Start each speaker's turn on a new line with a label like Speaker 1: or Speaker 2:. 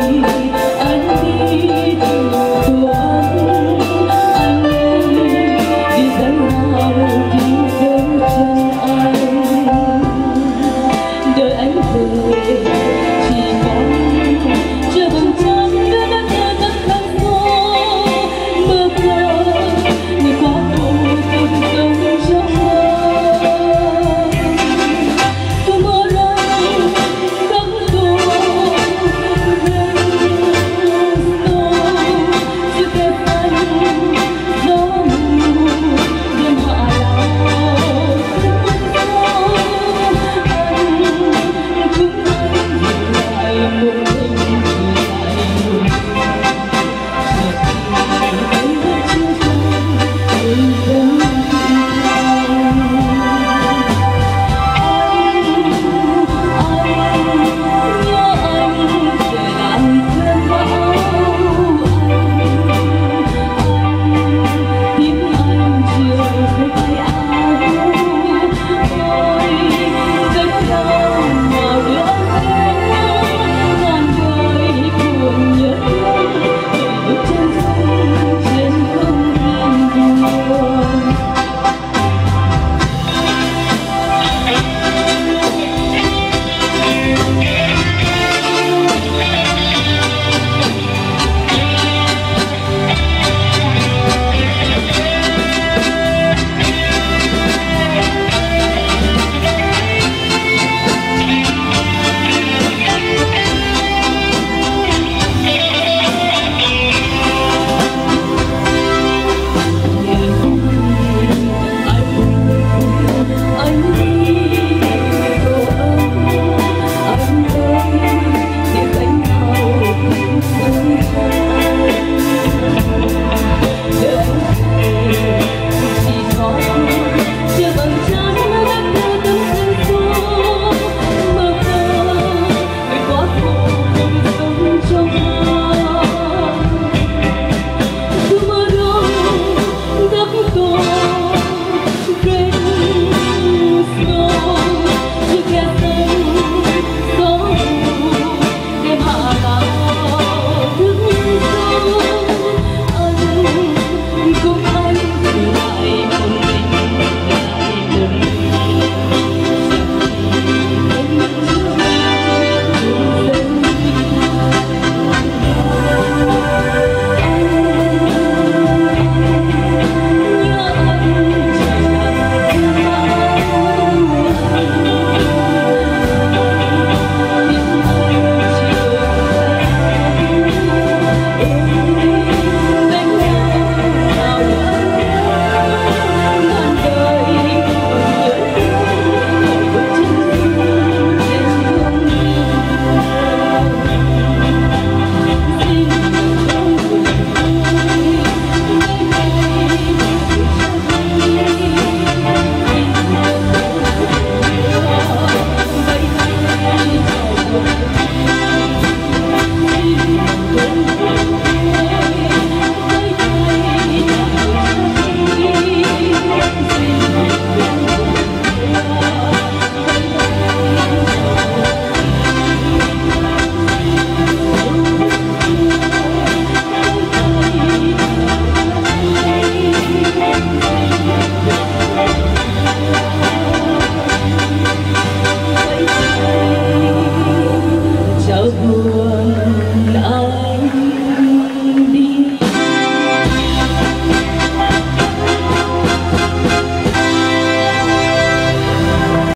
Speaker 1: You. Amen.